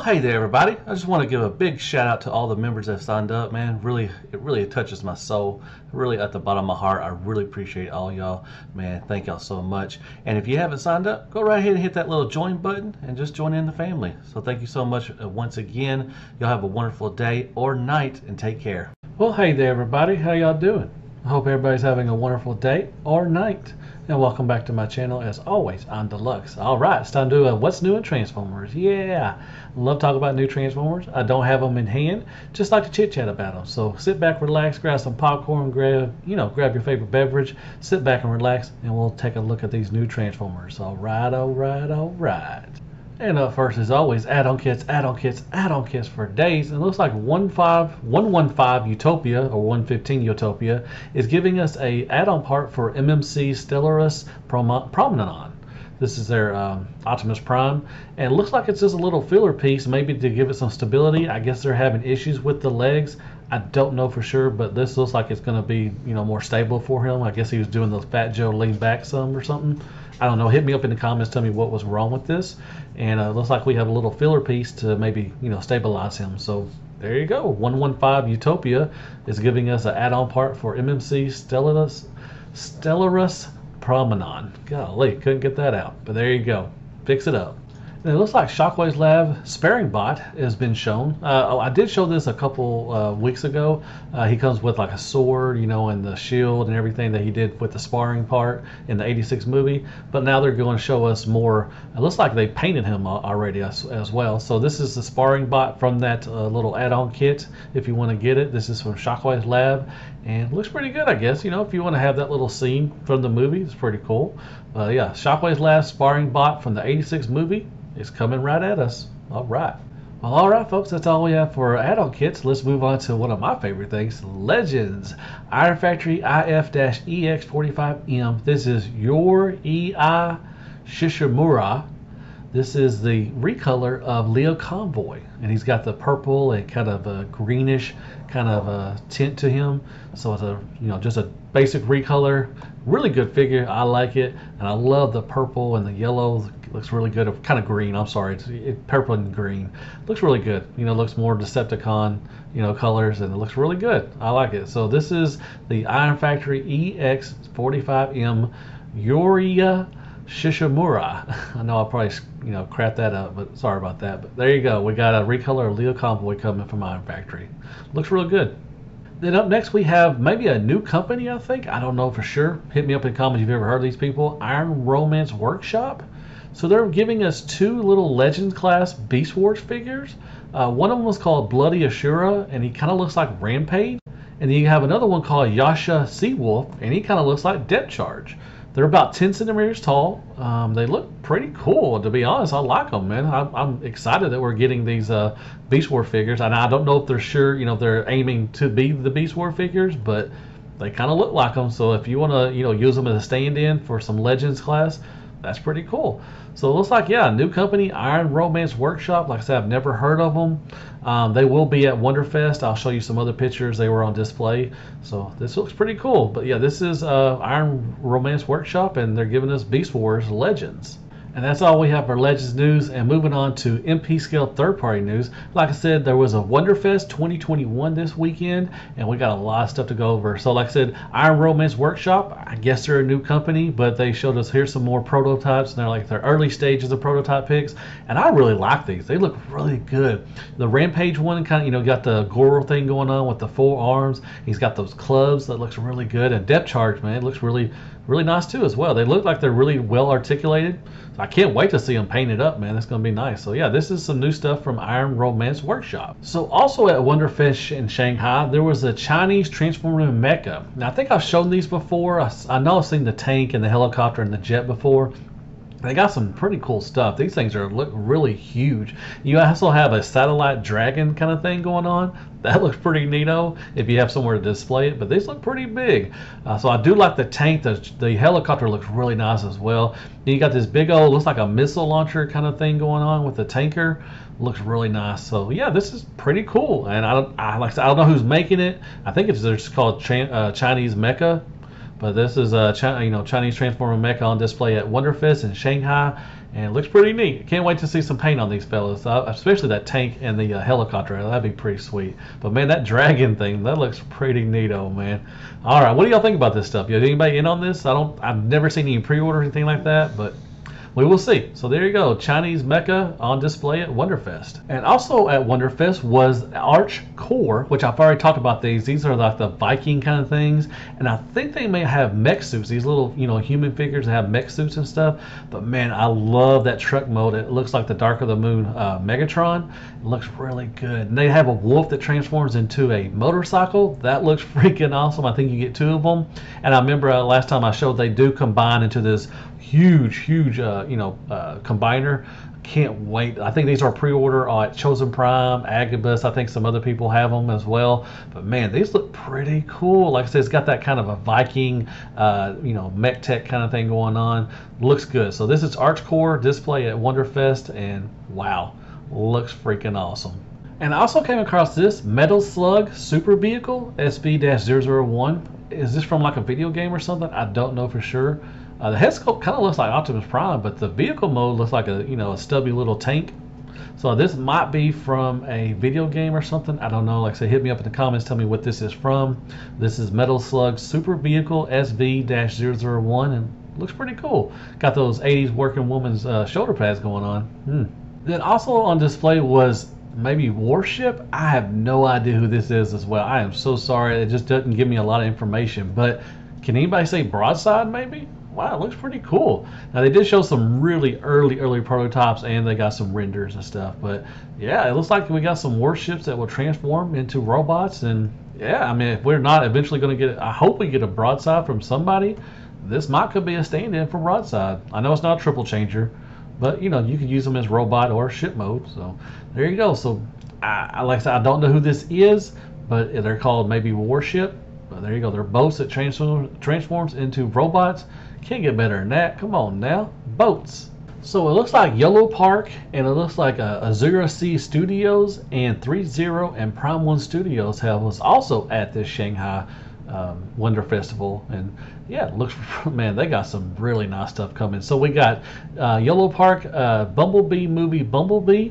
Well, hey there, everybody. I just want to give a big shout out to all the members that signed up, man. Really, it really touches my soul. Really, at the bottom of my heart, I really appreciate all y'all, man. Thank y'all so much. And if you haven't signed up, go right ahead and hit that little join button and just join in the family. So, thank you so much uh, once again. Y'all have a wonderful day or night and take care. Well, hey there, everybody. How y'all doing? I hope everybody's having a wonderful day or night. And welcome back to my channel. As always, I'm Deluxe. All right, it's time to do a What's New in Transformers. Yeah, love talking about new Transformers. I don't have them in hand, just like to chit chat about them. So sit back, relax, grab some popcorn, grab you know, grab your favorite beverage, sit back and relax, and we'll take a look at these new Transformers. All right, all right, all right. And up first, as always, add-on kits, add-on kits, add-on kits for days. And it looks like 115 Utopia or 115 Utopia is giving us a add-on part for MMC Stellaris Promenon. This is their um, Optimus Prime, and it looks like it's just a little filler piece, maybe to give it some stability. I guess they're having issues with the legs. I don't know for sure, but this looks like it's going to be, you know, more stable for him. I guess he was doing the Fat Joe lean back some or something. I don't know. Hit me up in the comments. Tell me what was wrong with this. And uh, looks like we have a little filler piece to maybe you know stabilize him. So there you go. 115 Utopia is giving us an add-on part for MMC Stellaris, Stellaris Promenon. Golly, couldn't get that out. But there you go. Fix it up. And it looks like Shockwave's Lab Sparring Bot has been shown. Uh, oh, I did show this a couple uh, weeks ago. Uh, he comes with like a sword, you know, and the shield and everything that he did with the sparring part in the 86 movie. But now they're going to show us more. It looks like they painted him already as, as well. So this is the sparring bot from that uh, little add-on kit if you want to get it. This is from Shockwave's Lab and looks pretty good, I guess. You know, if you want to have that little scene from the movie, it's pretty cool. Uh, yeah, Shockwave's Lab sparring bot from the 86 movie is coming right at us. All right. Well, all right, folks, that's all we have for add-on kits. Let's move on to one of my favorite things, Legends. Iron Factory IF-EX45M. This is your EI Shishimura. This is the recolor of Lio Convoy, and he's got the purple and kind of a greenish kind of a tint to him. So it's a you know just a basic recolor. Really good figure. I like it, and I love the purple and the yellow looks really good. Kind of green. I'm sorry, it's it, purple and green. Looks really good. You know, looks more Decepticon, you know, colors, and it looks really good. I like it. So this is the Iron Factory EX45M Yoria Shishimura. I know I'll probably you know crap that up, but sorry about that. But there you go. We got a recolor of Lio Convoy coming from Iron Factory. Looks real good. Then up next we have maybe a new company, I think. I don't know for sure. Hit me up in the comments if you've ever heard of these people. Iron Romance Workshop. So they're giving us two little Legends class Beast Wars figures. Uh, one of them was called Bloody Ashura, and he kind of looks like Rampage. And then you have another one called Yasha Seawolf, and he kind of looks like Depth Charge. They're about 10 centimeters tall. Um, they look pretty cool, to be honest. I like them, man. I'm, I'm excited that we're getting these uh, Beast War figures. And I don't know if they're sure, you know, if they're aiming to be the Beast War figures, but they kind of look like them. So if you want to, you know, use them as a stand-in for some Legends class, that's pretty cool. So it looks like, yeah, new company, Iron Romance Workshop. Like I said, I've never heard of them. Um, they will be at Wonderfest. I'll show you some other pictures. They were on display. So this looks pretty cool. But yeah, this is uh, Iron Romance Workshop, and they're giving us Beast Wars Legends. And that's all we have for Legends news. And moving on to MP Scale third party news. Like I said, there was a Wonderfest 2021 this weekend, and we got a lot of stuff to go over. So, like I said, Iron Romance Workshop, I guess they're a new company, but they showed us here's some more prototypes, and they're like their early stages of prototype picks. And I really like these, they look really good. The Rampage one kind of, you know, got the Goro thing going on with the four arms. He's got those clubs that looks really good, and Depth Charge, man, it looks really, really nice too as well. They look like they're really well articulated. I can't wait to see them painted up, man. It's going to be nice. So yeah, this is some new stuff from Iron Romance Workshop. So also at Wonderfest in Shanghai, there was a Chinese Transformer mecha. Now I think I've shown these before. I, I know I've seen the tank and the helicopter and the jet before. They got some pretty cool stuff. These things are look really huge. You also have a satellite dragon kind of thing going on. That looks pretty neato if you have somewhere to display it. But these look pretty big. Uh, so I do like the tank. The, the helicopter looks really nice as well. you got this big old, looks like a missile launcher kind of thing going on with the tanker. Looks really nice. So yeah, this is pretty cool. And I don't, I, like I, don't know who's making it. I think it's just called uh, Chinese Mecha But this is a Chi- you know Chinese Transformer mecha on display at Wonderfest in Shanghai, and it looks pretty neat. Can't wait to see some paint on these fellas, uh, especially that tank and the uh, helicopter. That'd be pretty sweet. But man, that dragon thing that looks pretty neato, man. All right, what do y'all think about this stuff? Is anybody in on this? I don't. I've never seen any pre-order or anything like that, but we will see. So there you go, Chinese mecha on display at Wonderfest. And also at Wonderfest was Arch Core, which I've already talked about these. These are like the Viking kind of things, and I think they may have mech suits. These little, you know, human figures that have mech suits and stuff. But man, I love that truck mode. It looks like the Dark of the Moon uh, Megatron. It looks really good. And they have a wolf that transforms into a motorcycle. That looks freaking awesome. I think you get two of them. And I remember uh, last time I showed they do combine into this huge, huge, uh, you know, uh, combiner. Can't wait. I think these are pre-order at Chosen Prime, Agabus. I think some other people have them as well. But man, these look pretty cool. Like I said, it's got that kind of a Viking, uh, you know, mech tech kind of thing going on. Looks good. So this is Arch Core display at Wonderfest, and wow, looks freaking awesome. And I also came across this Metal Slug Super Vehicle SV-001. Is this from like a video game or something? I don't know for sure. Uh, the head sculpt kind of looks like Optimus Prime, but the vehicle mode looks like a you know a stubby little tank. So this might be from a video game or something. I don't know. Like I said, hit me up in the comments. Tell me what this is from. This is Metal Slug Super Vehicle SV-001 and looks pretty cool. Got those 80s working woman's uh, shoulder pads going on. Hmm. Then also on display was maybe Warship. I have no idea who this is as well. I am so sorry. It just doesn't give me a lot of information. But can anybody say Broadside maybe? Wow, it looks pretty cool. Now they did show some really early, early prototypes, and they got some renders and stuff. But yeah, it looks like we got some warships that will transform into robots. And yeah, I mean, if we're not eventually going to get, I hope we get a broadside from somebody. This might could be a stand-in for broadside. I know it's not a triple changer, but you know you could use them as robot or ship mode. So there you go. So I, like I said, I don't know who this is, but they're called maybe warship. But there you go. They're boats that transform, transforms into robots. Can't get better than that. Come on now. Boats. So it looks like Yolopark and it looks like uh, Azura C Studios and 30 and Prime 1 Studios have was also at this Shanghai um, Wonder Festival. And yeah, looks, man, they got some really nice stuff coming. So we got uh, Yolopark uh, Bumblebee movie Bumblebee.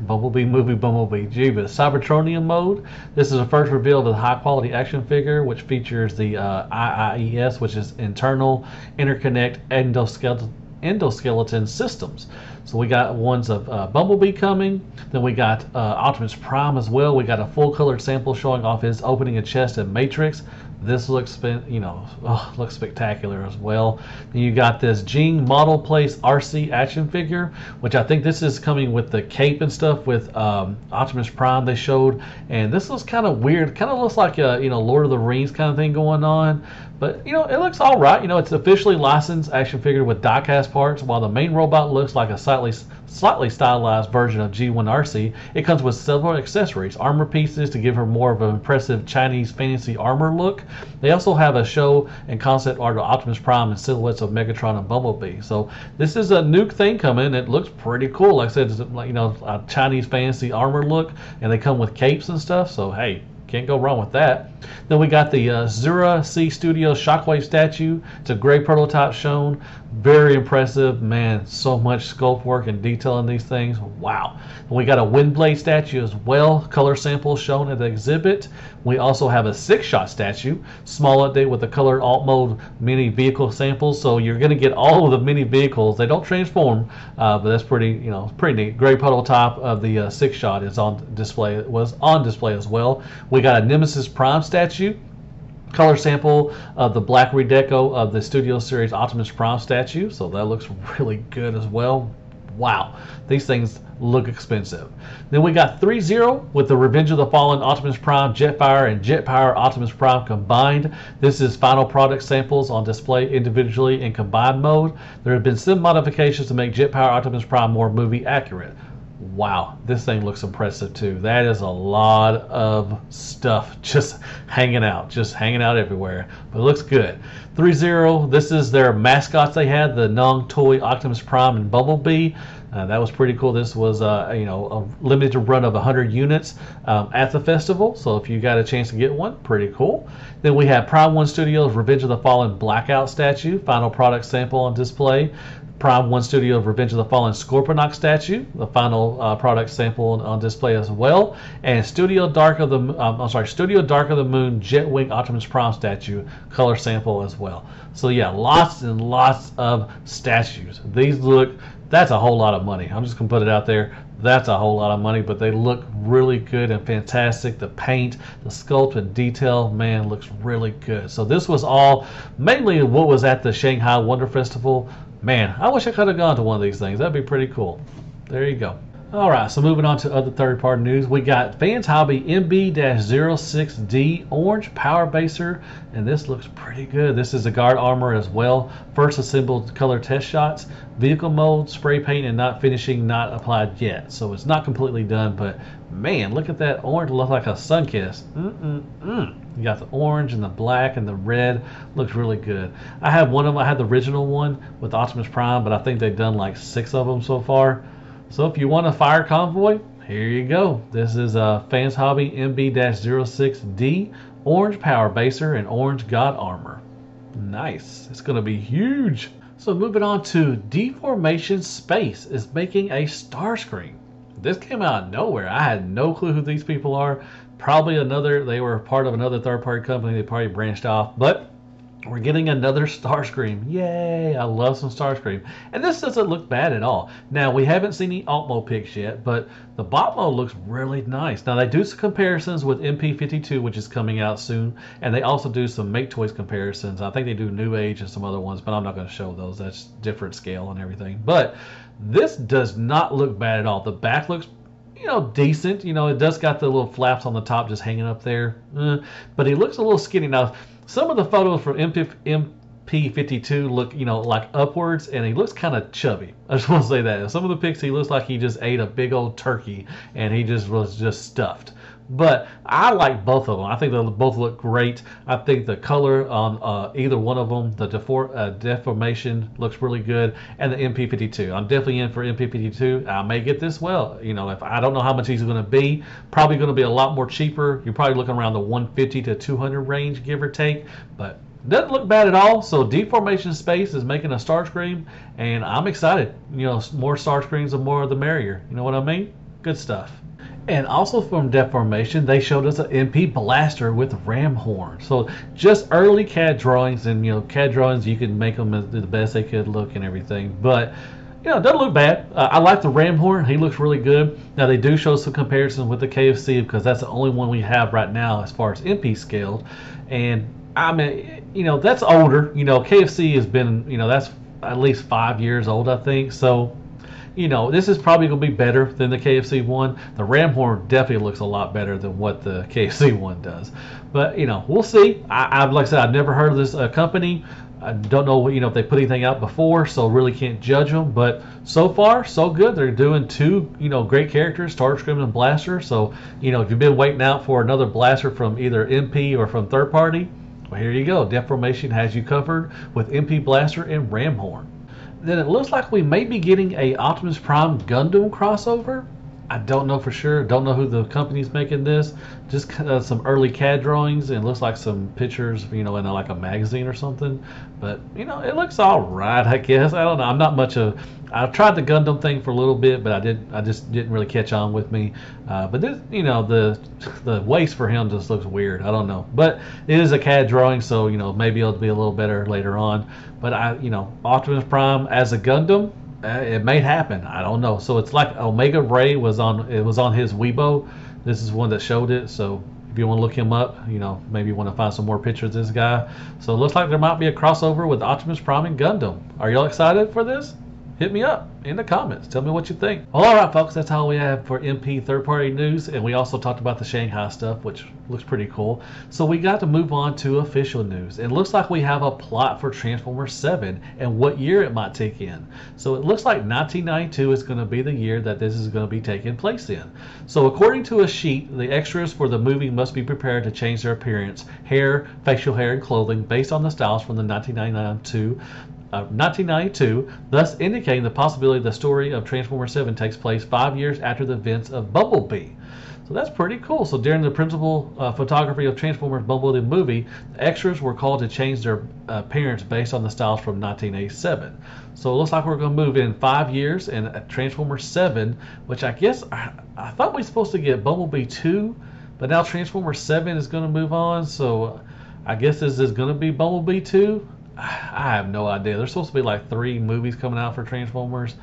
Bumblebee movie Bumblebee Jeebus Cybertronian mode. This is the first reveal of the high quality action figure, which features the uh, IIES, which is internal interconnect endoskeleton, endoskeleton systems. So we got ones of uh, Bumblebee coming. Then we got uh, Optimus Prime as well. We got a full colored sample showing off his opening a chest in Matrix. This looks, you know, oh, looks spectacular as well. You got this Jing Model Place Arcee action figure, which I think this is coming with the cape and stuff with um, Optimus Prime they showed, and this looks kind of weird. Kind of looks like a you know Lord of the Rings kind of thing going on. But you know, it looks all right. You know, it's officially licensed action figure with diecast parts. While the main robot looks like a slightly slightly stylized version of G1 Arcee, it comes with several accessories, armor pieces to give her more of an impressive Chinese fantasy armor look. They also have a show and concept art of Optimus Prime and silhouettes of Megatron and Bumblebee. So this is a new thing coming. It looks pretty cool. Like I said, it's like you know a Chinese fantasy armor look, and they come with capes and stuff. So hey, can't go wrong with that. Then we got the uh, Zura C Studio Shockwave statue. It's a gray prototype shown. Very impressive. Man, so much sculpt work and detail in these things. Wow. And we got a Windblade statue as well. Color sample shown at the exhibit. We also have a Sixshot statue. Small update with the color alt mode mini vehicle samples. So you're going to get all of the mini vehicles. They don't transform, uh, but that's pretty, you know, pretty neat. Gray prototype of the uh, Sixshot is on display. Was on display as well. We got a Nemesis Prime statue color sample of the black redeco of the Studio Series Optimus Prime statue. So that looks really good as well. Wow, these things look expensive. Then we got 3-0 with the Revenge of the Fallen Optimus Prime Jetfire and Jetpower Optimus Prime combined. This is final product samples on display individually in combined mode. There have been some modifications to make Jetpower Optimus Prime more movie accurate. Wow, this thing looks impressive too. That is a lot of stuff just hanging out, just hanging out everywhere. But it looks good. 3-0, this is their mascots they had, the Nong Toy, Optimus Prime, and Bumblebee. Uh, that was pretty cool. This was, uh, you know, a limited run of 100 units um, at the festival. So if you got a chance to get one, pretty cool. Then we have Prime One Studios Revenge of the Fallen Blackout statue, final product sample on display. Prime One Studio of Revenge of the Fallen Scorponok statue, the final uh, product sample on display as well, and Studio Dark of the um, I'm sorry, Studio Dark of the Moon Jetwing Optimus Prime statue color sample as well. So yeah, lots and lots of statues. These look that's a whole lot of money. I'm just gonna put it out there. That's a whole lot of money, but they look really good and fantastic. The paint, the sculpt, and detail, man, looks really good. So this was all mainly what was at the Shanghai Wonder Festival Man, I wish I could have gone to one of these things. That'd be pretty cool. There you go. All right, so moving on to other third-party news, we got Fans Hobby MB-06D Orange Power Baser, and this looks pretty good. This is a guard armor as well. First assembled color test shots, vehicle mold, spray paint, and not finishing not applied yet. So it's not completely done, but man, look at that orange. Looks like a sun kiss. Mm-mm-mm. You got the orange and the black and the red. Looks really good. I have one of them. I had the original one with Optimus Prime, but I think they've done like six of them so far. So if you want a fire convoy, here you go. This is a Fans Hobby MB-06D Orange Power Baser and Orange God Armor. Nice. It's going to be huge. So moving on to Deformation Space is making a Starscream. This came out of nowhere. I had no clue who these people are. Probably another, they were part of another third party company. They probably branched off. But we're getting another Starscream. Yay! I love some Starscream. And this doesn't look bad at all. Now, we haven't seen the alt mode pics yet, but the bot mode looks really nice. Now, they do some comparisons with MP52, which is coming out soon, and they also do some MakeToys comparisons. I think they do New Age and some other ones, but I'm not going to show those. That's different scale and everything. But this does not look bad at all. The back looks you know, decent. You know, it does got the little flaps on the top just hanging up there. Uh, but he looks a little skinny. Now, some of the photos from MP, MP52 look, you know, like upwards, and he looks kind of chubby. I just want to say that. Some of the pics, he looks like he just ate a big old turkey, and he just was just stuffed. But I like both of them. I think they both look great. I think the color on uh, either one of them, the defor- uh, deformation looks really good, and the MP52. I'm definitely in for MP52. I may get this well. You know, if I don't know how much he's going to be, probably going to be a lot more cheaper. You're probably looking around the 150 to 200 range, give or take. But doesn't look bad at all. So Deformation Space is making a Starscream, and I'm excited. You know, more Starscreams, the more the merrier. You know what I mean? Good stuff. And also from Deformation, they showed us an MP blaster with ram horn. So just early CAD drawings, and you know, CAD drawings, you can make them the best they could look and everything. But you know, it doesn't look bad. Uh, I like the ram horn; he looks really good. Now they do show some comparisons with the KFC because that's the only one we have right now as far as MP scaled. And I mean, you know, that's older. You know, KFC has been, you know, that's at least five years old, I think. So you know, this is probably going to be better than the KFC one. The Ram Horn definitely looks a lot better than what the KFC one does. But, you know, we'll see. I, I like I said, I've never heard of this uh, company. I don't know, you know, if they put anything out before, so really can't judge them. But so far, so good. They're doing two, you know, great characters, Starscream and Blaster. So, you know, if you've been waiting out for another Blaster from either MP or from third party, well, here you go. Deformation has you covered with MP Blaster and Ram Horn then it looks like we may be getting a Optimus Prime Gundam crossover. I don't know for sure. Don't know who the company's making this. Just uh, some early CAD drawings and looks like some pictures, you know, in a, like a magazine or something. But you know, it looks all right. I guess I don't know. I'm not much of. I tried the Gundam thing for a little bit, but I did. I just didn't really catch on with me. Uh, but this, you know, the the waist for him just looks weird. I don't know. But it is a CAD drawing, so you know maybe it'll be a little better later on. But I, you know, Optimus Prime as a Gundam, uh, it may happen. I don't know. So it's like Omega Ray was on. It was on his Weibo. This is one that showed it. So if you want to look him up, you know, maybe you want to find some more pictures of this guy. So it looks like there might be a crossover with Optimus Prime and Gundam. Are y'all excited for this? Hit me up in the comments. Tell me what you think. All right, folks, that's all we have for MP third party news. And we also talked about the Shanghai stuff, which looks pretty cool. So we got to move on to official news. It looks like we have a plot for Transformers 7 and what year it might take in. So it looks like 1992 is going to be the year that this is going to be taking place in. So according to a sheet, the extras for the movie must be prepared to change their appearance, hair, facial hair, and clothing based on the styles from the 1992 uh, 1992, thus indicating the possibility the story of Transformers 7 takes place five years after the events of Bumblebee. So that's pretty cool. So during the principal uh, photography of Transformers Bumblebee movie, the extras were called to change their uh, appearance based on the styles from 1987. So it looks like we're going to move in five years in Transformers 7, which I guess I, I thought we were supposed to get Bumblebee 2, but now Transformers 7 is going to move on. So I guess this is going to be Bumblebee 2. I have no idea. There's supposed to be like three movies coming out for Transformers.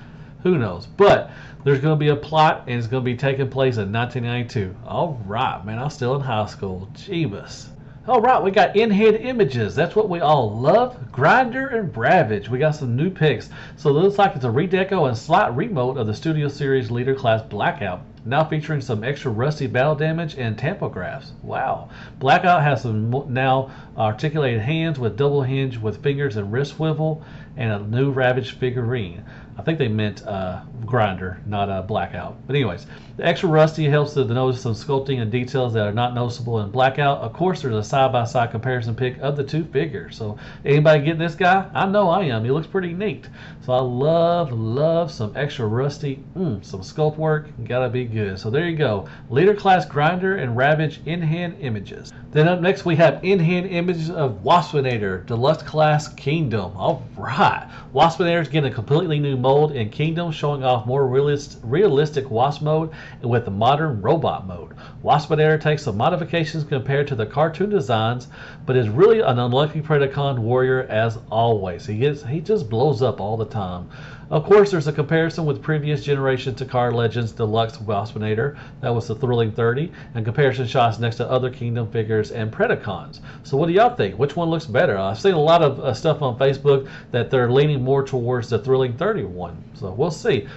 Who knows? But there's going to be a plot, and it's going to be taking place in 1992. All right, man. I'm still in high school. Jeebus. All right, we got in-head images. That's what we all love. Grindor and Ravage. We got some new picks. So it looks like it's a redeco and slight remote of the Studio Series Leader Class Blackout. Now featuring some extra rusty battle damage and tampographs. Wow. Blackout has some now articulated hands with double hinge with fingers and wrist swivel and a new Ravage figurine. I think they meant uh, Grindor, not a blackout. But anyways, the extra rusty helps to notice some sculpting and details that are not noticeable in blackout. Of course, there's a side-by-side comparison pic of the two figures. So anybody getting this guy? I know I am. He looks pretty neat. So I love, love some extra rusty, mm, some sculpt work. Gotta be good. So there you go. Leader class Grindor and Ravage in-hand images. Then up next we have in-hand images of Waspinator, Deluxe Class Kingdom. All right. Waspinator is getting a completely new mold in Kingdom, showing off more realist, realistic Wasp mode and with the modern robot mode. Waspinator takes some modifications compared to the cartoon designs, but is really an unlucky Predacon warrior as always. He gets he just blows up all the time. Of course, there's a comparison with previous generation Takara Legends Deluxe Waspinator, that was the Thrilling 30, and comparison shots next to other Kingdom figures and Predacons. So what do y'all think? Which one looks better? I've seen a lot of uh, stuff on Facebook that they're leaning more towards the Thrilling 30 one. So we'll see.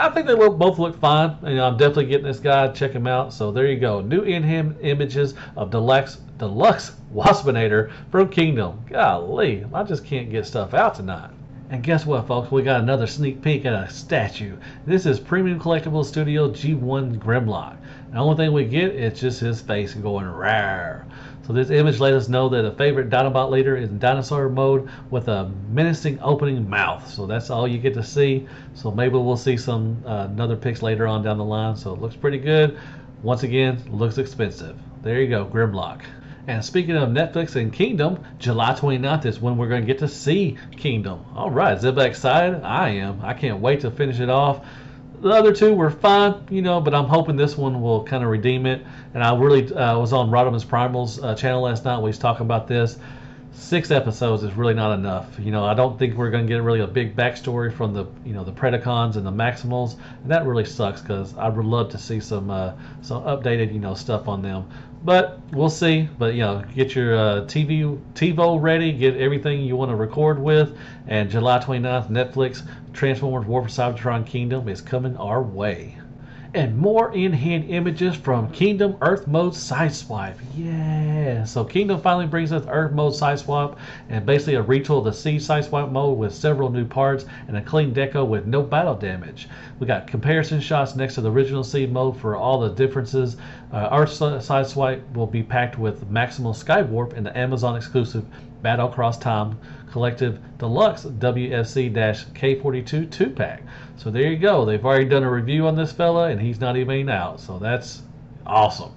I think they both look fine. And, I'm definitely getting this guy. Check him out. So there you go. New in-him images of Deluxe Deluxe Waspinator from Kingdom. Golly, I just can't get stuff out tonight. And guess what, folks? We got another sneak peek at a statue. This is Premium Collectible Studio G1 Grimlock. The only thing we get is just his face going rare. So this image let us know that a favorite Dinobot leader is in dinosaur mode with a menacing opening mouth. So that's all you get to see. So maybe we'll see some uh, another pics later on down the line. So it looks pretty good. Once again, looks expensive. There you go, Grimlock. And speaking of Netflix and Kingdom, July 29th is when we're going to get to see Kingdom. All right, is everybody excited? I am. I can't wait to finish it off. The other two were fine, you know, but I'm hoping this one will kind of redeem it. And I really uh, was on Rodimus Primal's uh, channel last night. We was talking about this. Six episodes is really not enough. You know, I don't think we're going to get really a big backstory from the, you know, the Predacons and the Maximals, and that really sucks because I would love to see some, uh, some updated, you know, stuff on them. But we'll see. But you know, get your uh, TV TiVo ready. Get everything you want to record with. And July 29th, Netflix Transformers War for Cybertron Kingdom is coming our way and more in-hand images from Kingdom Earth Mode Sideswipe. Yeah, so Kingdom finally brings us Earth Mode Sideswipe and basically a retool of the Siege Sideswipe mode with several new parts and a clean deco with no battle damage. We got comparison shots next to the original Siege mode for all the differences. Uh, our Sideswipe will be packed with Maximal Skywarp and the Amazon exclusive Battle Across Time Collective Deluxe WFC K42 2 pack. So there you go. They've already done a review on this fella, and he's not even out. So that's awesome.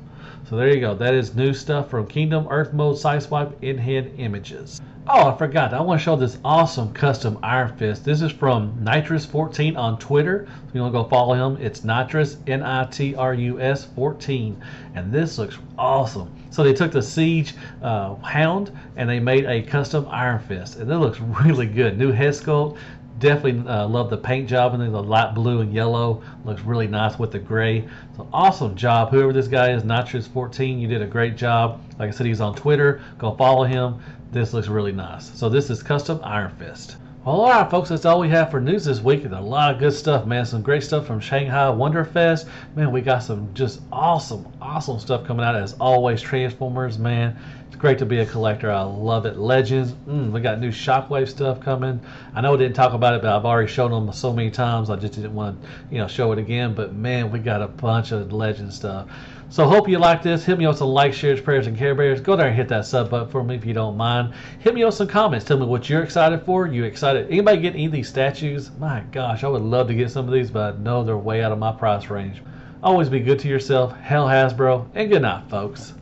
So there you go. That is new stuff from Kingdom Earth Mode Sideswipe in-head images. Oh, I forgot. I want to show this awesome custom Iron Fist. This is from Nitrus14 on Twitter. You want to go follow him, it's Nitrus, N-I-T-R-U-S 14. And this looks awesome. So they took the Siege uh, Hound and they made a custom Iron Fist. And it looks really good. New head sculpt. Definitely uh, love the paint job and the light blue and yellow. Looks really nice with the gray. So awesome job. Whoever this guy is, Nitrus14, you did a great job. Like I said, he's on Twitter. Go follow him. This looks really nice. So this is custom Iron Fist. Well, all right, folks, that's all we have for news this week. And a lot of good stuff, man. Some great stuff from Shanghai Wonderfest. Man, we got some just awesome, awesome stuff coming out as always. Transformers, man. It's great to be a collector. I love it. Legends. Mm, we got new Shockwave stuff coming. I know we didn't talk about it, but I've already shown them so many times. I just didn't want to, you know, show it again. But man, we got a bunch of Legend stuff. So hope you like this. Hit me with some likes, shares, prayers, and care bears. Go there and hit that sub button for me if you don't mind. Hit me with some comments. Tell me what you're excited for. You excited? Anybody get any of these statues? My gosh, I would love to get some of these, but I know they're way out of my price range. Always be good to yourself. Hail Hasbro, and good night, folks.